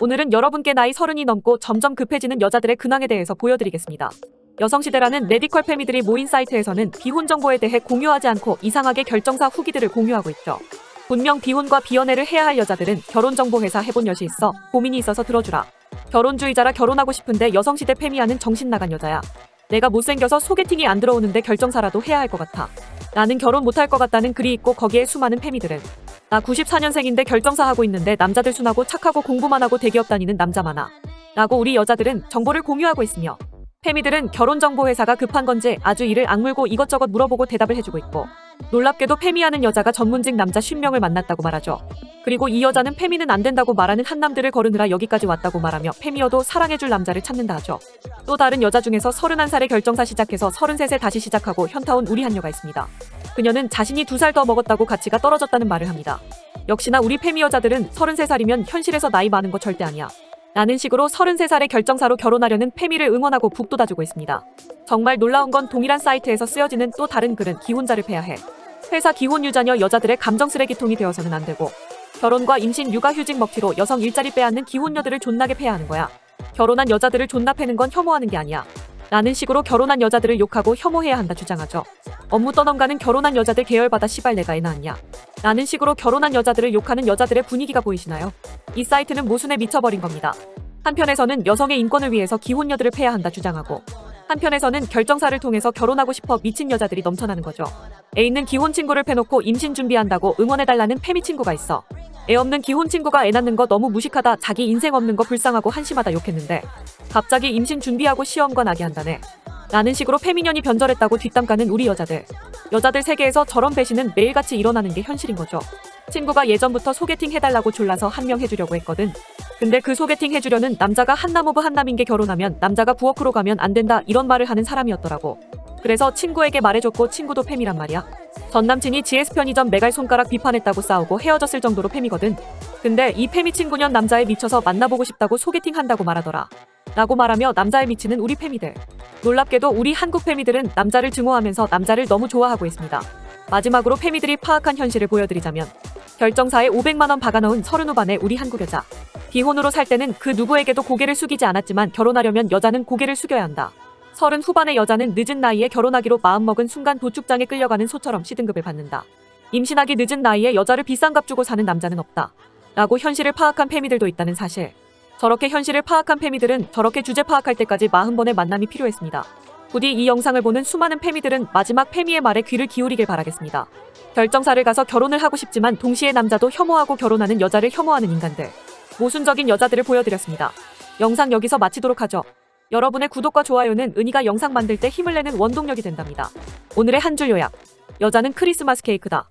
오늘은 여러분께 나이 서른이 넘고 점점 급해지는 여자들의 근황에 대해서 보여드리겠습니다. 여성시대라는 radical 페미들이 모인 사이트에서는 비혼 정보에 대해 공유하지 않고 이상하게 결정사 후기들을 공유하고 있죠. 분명 비혼과 비연애를 해야 할 여자들은 결혼정보회사 해본 여시 있어 고민이 있어서 들어주라. 결혼주의자라 결혼하고 싶은데 여성시대 페미하는 정신 나간 여자야. 내가 못생겨서 소개팅이 안 들어오는데 결정사라도 해야 할 것 같아. 나는 결혼 못할 것 같다는 글이 있고 거기에 수많은 페미들은 나 94년생인데 결정사 하고 있는데 남자들 순하고 착하고 공부만 하고 대기업 다니는 남자 많아. 라고 우리 여자들은 정보를 공유하고 있으며 페미들은 결혼정보회사가 급한 건지 아주 이를 악물고 이것저것 물어보고 대답을 해주고 있고 놀랍게도 페미하는 여자가 전문직 남자 50명을 만났다고 말하죠. 그리고 이 여자는 페미는 안 된다고 말하는 한남들을 거르느라 여기까지 왔다고 말하며 페미여도 사랑해줄 남자를 찾는다 하죠. 또 다른 여자 중에서 31살에 결정사 시작해서 33세 다시 시작하고 현타온 우리 한여가 있습니다. 그녀는 자신이 두 살 더 먹었다고 가치가 떨어졌다는 말을 합니다. 역시나 우리 페미 여자들은 33살이면 현실에서 나이 많은 거 절대 아니야. 라는 식으로 33살의 결정사로 결혼하려는 페미를 응원하고 북돋아주고 있습니다. 정말 놀라운 건 동일한 사이트에서 쓰여지는 또 다른 글은 기혼자를 패야해. 회사 기혼 유자녀 여자들의 감정 쓰레기통이 되어서는 안 되고 결혼과 임신 육아 휴직 먹튀로 여성 일자리 빼앗는 기혼녀들을 존나게 패야 하는 거야. 결혼한 여자들을 존나 패는 건 혐오하는 게 아니야. 라는 식으로 결혼한 여자들을 욕하고 혐오해야 한다 주장하죠. 업무 떠넘가는 결혼한 여자들 계열받아 시발 내가 애 낳았냐. 라는 식으로 결혼한 여자들을 욕하는 여자들의 분위기가 보이시나요? 이 사이트는 모순에 미쳐버린 겁니다. 한편에서는 여성의 인권을 위해서 기혼녀들을 패야 한다 주장하고 한편에서는 결정사를 통해서 결혼하고 싶어 미친 여자들이 넘쳐나는 거죠. 애 있는 기혼 친구를 패놓고 임신 준비한다고 응원해달라는 패미 친구가 있어. 애 없는 기혼 친구가 애 낳는 거 너무 무식하다 자기 인생 없는 거 불쌍하고 한심하다 욕했는데 갑자기 임신 준비하고 시험관 하게 한다네. 라는 식으로 페미년이 변절했다고 뒷담 까는 우리 여자들. 여자들 세계에서 저런 배신은 매일같이 일어나는 게 현실인 거죠. 친구가 예전부터 소개팅 해달라고 졸라서 한 명 해주려고 했거든. 근데 그 소개팅 해주려는 남자가 한남 of 한남인 게 결혼하면 남자가 부엌으로 가면 안 된다 이런 말을 하는 사람이었더라고. 그래서 친구에게 말해줬고 친구도 페미란 말이야. 전 남친이 GS 편의점 메갈 손가락 비판했다고 싸우고 헤어졌을 정도로 페미거든. 근데 이 팸이 친구년 남자에 미쳐서 만나보고 싶다고 소개팅 한다고 말하더라. 라고 말하며 남자에 미치는 우리 팸이들. 놀랍게도 우리 한국 팸이들은 남자를 증오하면서 남자를 너무 좋아하고 있습니다. 마지막으로 팸이들이 파악한 현실을 보여드리자면 결정사에 500만원 박아넣은 서른 후반의 우리 한국 여자. 비혼으로 살 때는 그 누구에게도 고개를 숙이지 않았지만 결혼하려면 여자는 고개를 숙여야 한다. 서른 후반의 여자는 늦은 나이에 결혼하기로 마음먹은 순간 도축장에 끌려가는 소처럼 시등급을 받는다. 임신하기 늦은 나이에 여자를 비싼 값 주고 사는 남자는 없다. 라고 현실을 파악한 페미들도 있다는 사실. 저렇게 현실을 파악한 페미들은 저렇게 주제 파악할 때까지 40번의 만남이 필요했습니다. 부디 이 영상을 보는 수많은 페미들은 마지막 페미의 말에 귀를 기울이길 바라겠습니다. 결정사를 가서 결혼을 하고 싶지만 동시에 남자도 혐오하고 결혼하는 여자를 혐오하는 인간들. 모순적인 여자들을 보여드렸습니다. 영상 여기서 마치도록 하죠. 여러분의 구독과 좋아요는 은희가 영상 만들 때 힘을 내는 원동력이 된답니다. 오늘의 한 줄 요약. 여자는 크리스마스 케이크다.